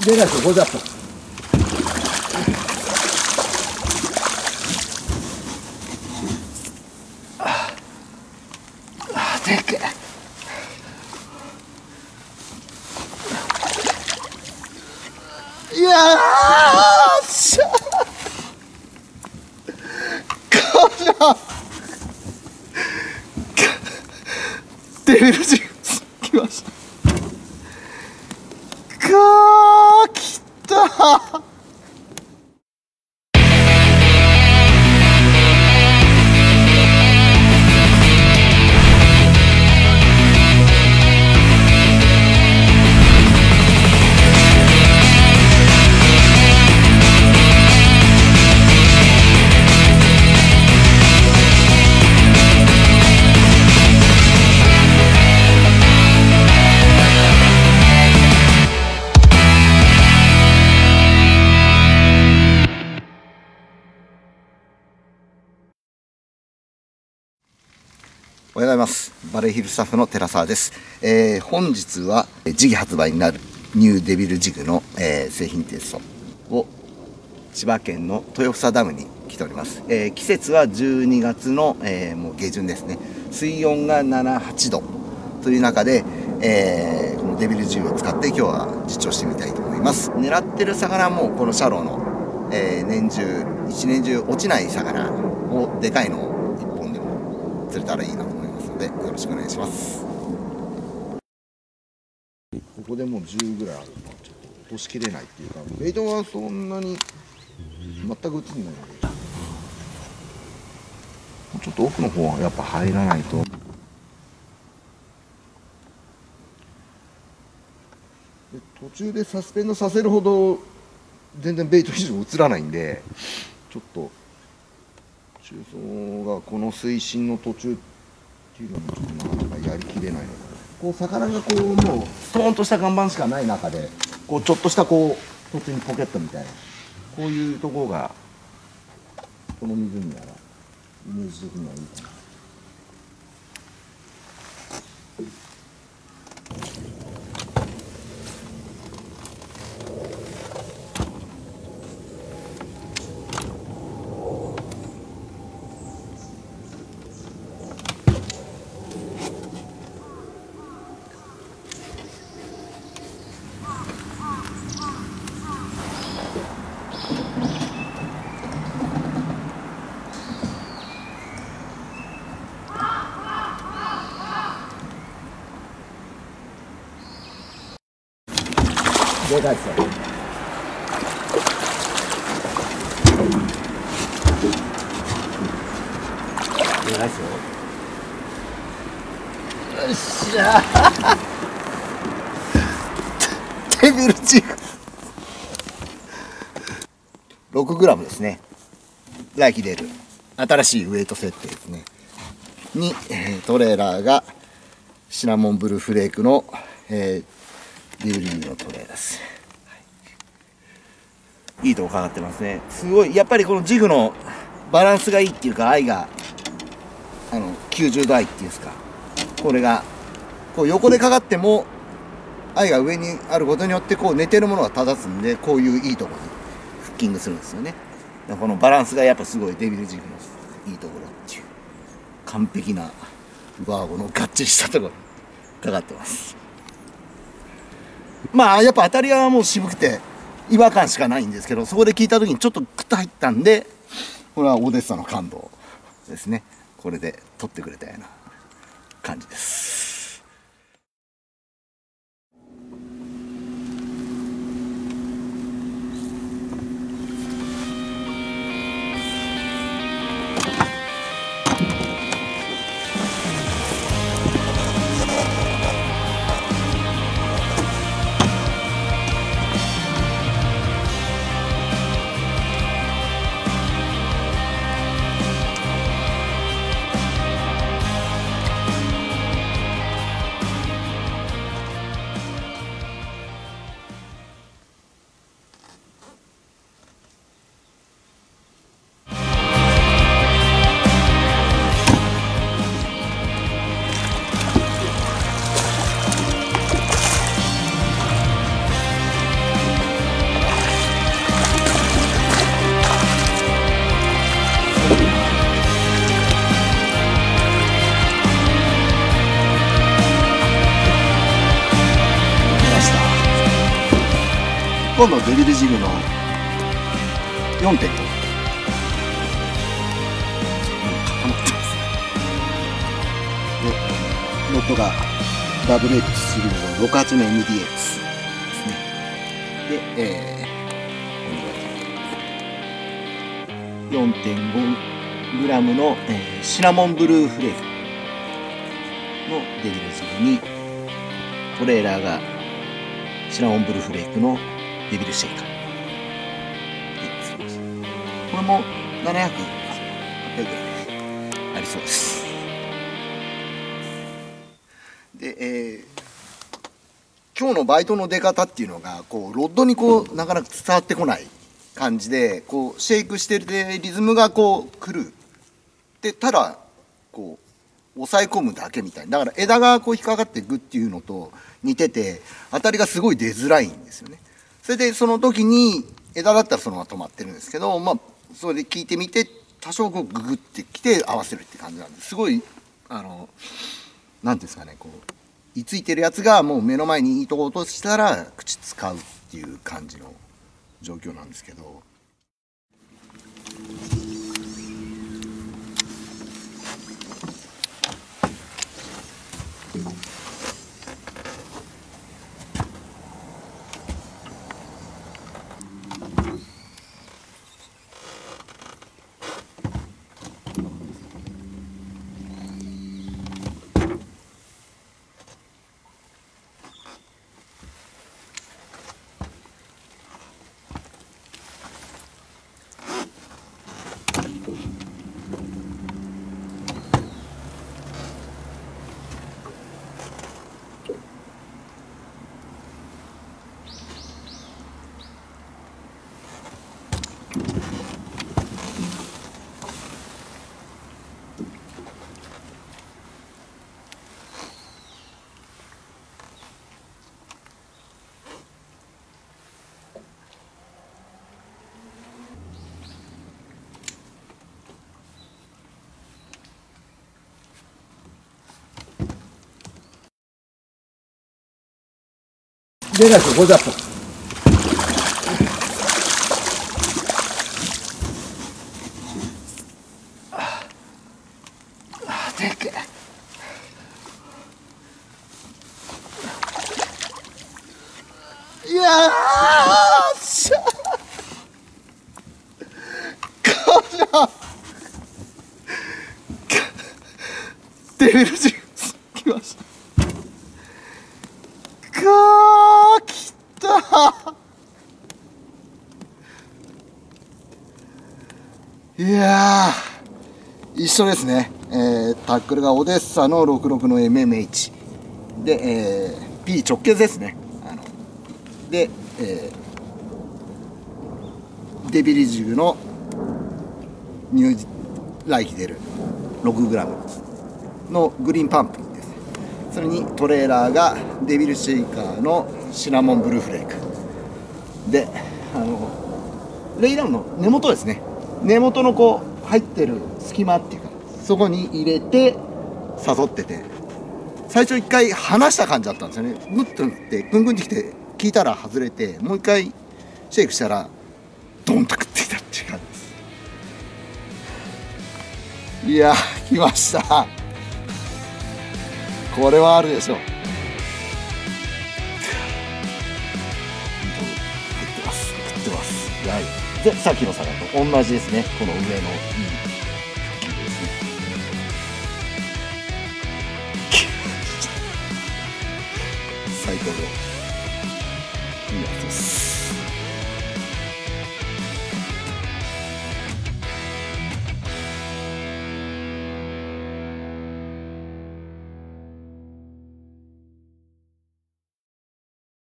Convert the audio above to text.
出ないですよ、50分。ああ、でけえ。いやーしゃこらデビルジおはようございます。バレーヒルスタッフの寺澤です。えー本日はえー次期発売になるニューデビルジグの、えー製品テストを千葉県の豊房ダムに来ております。えー季節は12月の、えもう下旬ですね。水温が7、8度という中で、えこのデビルジグを使って今日は実調してみたいと思います。狙ってる魚もこのシャローの、えー年中一年中落ちない魚をでかいのを1本でも釣れたらいいなとでよろしくお願いします。ここでもう10ぐらいある。のちょっと落としきれないっていうかベイトはそんなに全く映んないので。ちょっと奥の方はやっぱ入らないと。途中でサスペンドさせるほど全然ベイト以上映らないんでちょっと中層がこの水深の途中っていうのもちょっとなかなかやりきれないの。でこう魚がこうもうストーンとした岩盤しかない中でこうちょっとしたこう途中にポケットみたいな。こういうところがこの湖ならイメージ的にはいいかな。でかいですよ。でかいです。よよっしゃデビルチーフ。6グラムですね。来季出る新しいウエイト設定ですね。に、トレーラーがシナモンブルーフレークの、えー、ディブリーのトレーです、はい、いいとこかかってますね。すごいやっぱりこのジグのバランスがいいっていうかアイがあの90度アイっていうんですか。これがこう横でかかってもアイが上にあることによってこう寝てるものが正すんでこういういいとこにフッキングするんですよね。このバランスがやっぱすごいデビルジグのいいところっていう完璧なバーゴのがっちりしたところにかかってます。まあやっぱ当たりはもう渋くて違和感しかないんですけどそこで聞いた時にちょっとクッと入ったんでこれはオデッサの感動ですね。これで撮ってくれたような感じです。今度デビルジグの4.5固まってます。でロットが WH3 の68の MDX ですね。で、えー、4.5グラムの、えー、シナモンブルーフレークのデビルジグにトレーラーがシナモンブルーフレークのデビルシェイカ。ーこれも700、800ぐらいありそうです。で、えー、今日のバイトの出方っていうのがこうロッドにこうなかなか伝わってこない感じでこうシェイクしてるでリズムがこう来る。でただこう抑え込むだけみたいだから枝がこう引っかかっていくっていうのと似てて当たりがすごい出づらいんですよね。それでその時に枝だったらそのまま止まってるんですけどまあそれで聞いてみて多少こうググってきて合わせるって感じなんですごいあの何ていうんですかねこういついてるやつがもう目の前にいいとこ落としたら口使うっていう感じの状況なんですけど。出ないですよ、50分。でけいやーしゃ。この。デビルジ来ました いや一緒ですね、えー、タックルがオデッサの66の MMH で、えー、P 直結ですね。あので、えー、デビリジグのニューライキ出る 6g のグリーンパンプです。それにトレーラーがデビルシェイカーのシナモンブルーフレーク。であのレイランの根元ですね。根元のこう入ってる隙間っていうかそこに入れて誘ってて。最初一回離した感じだったんですよね。グッと打ってグングンってきて聞いたら外れてもう一回シェイクしたらドンと食ってきたっていう感じです。いや来ました。これはあるでしょう。はい、でさっきの魚と同じですね。この上のいい呼です 最高。でいいやつです。